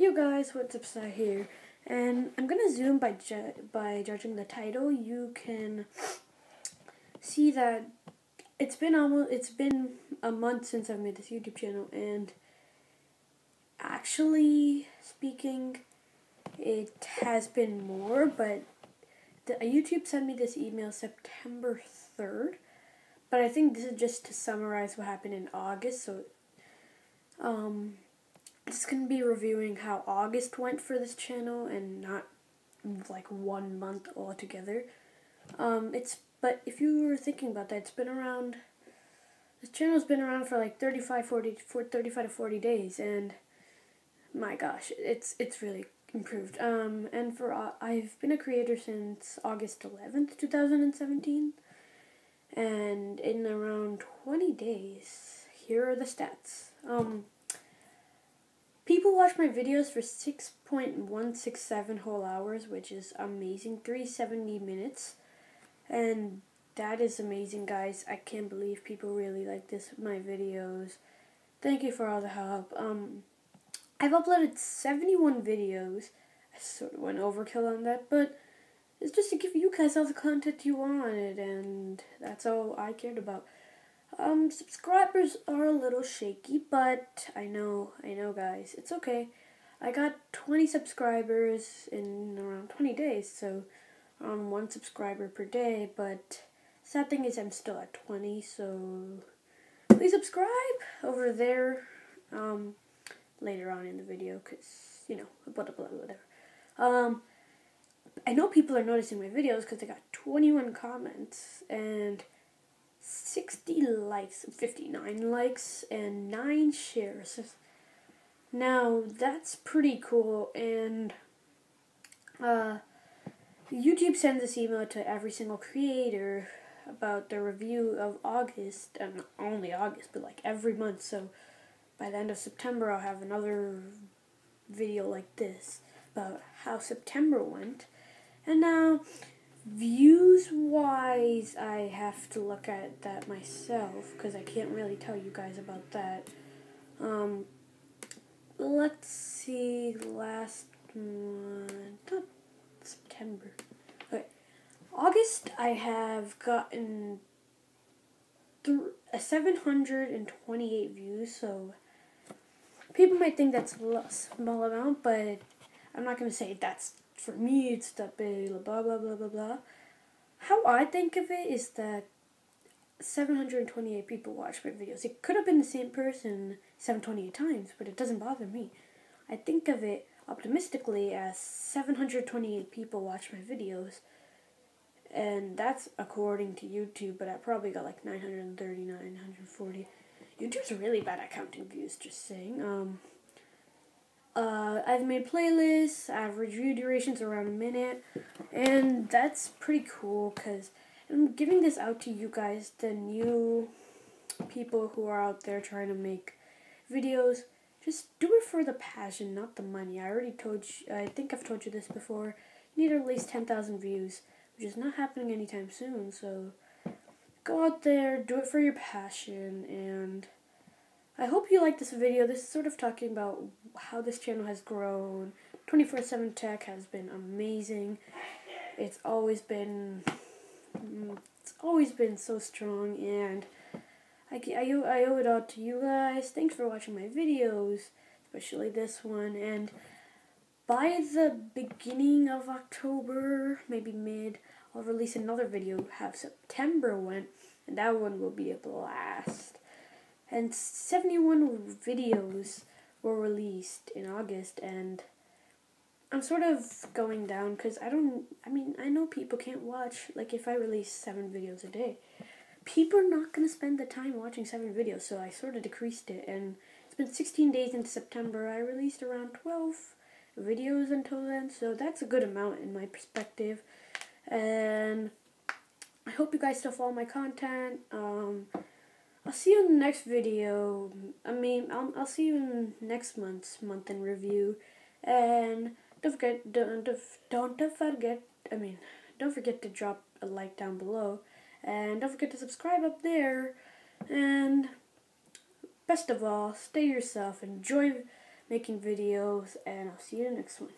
You guys, what's up, Sai here, and I'm gonna zoom by ju by judging the title. You can see that it's been almost it's been a month since I've made this YouTube channel, and actually speaking, it has been more. But the, YouTube sent me this email September third, but I think this is just to summarize what happened in August. So, um just to be reviewing how August went for this channel and not like one month altogether. Um, it's but if you were thinking about that, it's been around. This channel's been around for like 35, 40, 35 to 40 days, and my gosh, it's it's really improved. Um, and for uh, I've been a creator since August 11th, 2017, and in around 20 days, here are the stats. Um, People watch my videos for 6.167 whole hours, which is amazing. 370 minutes. And that is amazing, guys. I can't believe people really like this my videos. Thank you for all the help. Um I've uploaded 71 videos. I sort of went overkill on that, but it's just to give you guys all the content you wanted, and that's all I cared about. Um, subscribers are a little shaky, but I know, I know, guys, it's okay. I got 20 subscribers in around 20 days, so around one subscriber per day, but sad thing is I'm still at 20, so please subscribe over there, um, later on in the video, because, you know, blah, blah, blah, whatever. Um, I know people are noticing my videos because I got 21 comments, and 60 likes, 59 likes, and 9 shares. Now, that's pretty cool, and uh, YouTube sends this email to every single creator about the review of August, and not only August, but like every month. So by the end of September, I'll have another video like this about how September went. And now, Views wise, I have to look at that myself because I can't really tell you guys about that. Um, let's see, last month, September. Okay, August, I have gotten a 728 views, so people might think that's a small amount, but I'm not going to say that's for me it's that blah blah blah blah blah blah. How I think of it is that 728 people watch my videos. It could have been the same person 728 times, but it doesn't bother me. I think of it optimistically as 728 people watch my videos. And that's according to YouTube, but I probably got like 939, 940. YouTube's really bad at counting views, just saying. Um, uh, I've made playlists, average view durations around a minute, and that's pretty cool because I'm giving this out to you guys, the new people who are out there trying to make videos. Just do it for the passion, not the money. I already told you, I think I've told you this before. You need at least 10,000 views, which is not happening anytime soon, so go out there, do it for your passion, and I hope you like this video. This is sort of talking about how this channel has grown. 24-7 Tech has been amazing. It's always been, mm, it's always been so strong, and I, I, I owe it all to you guys. Thanks for watching my videos, especially this one, and by the beginning of October, maybe mid, I'll release another video how September went, and that one will be a blast and 71 videos were released in August and I'm sort of going down because I don't I mean I know people can't watch like if I release 7 videos a day people are not going to spend the time watching 7 videos so I sort of decreased it and it's been 16 days into September. I released around 12 videos until then so that's a good amount in my perspective. And I hope you guys still follow my content um I'll see you in the next video. I mean, I'll, I'll see you in next month's month in review. And don't forget, don't, don't, forget, I mean, don't forget to drop a like down below. And don't forget to subscribe up there. And best of all, stay yourself. Enjoy making videos, and I'll see you in the next one.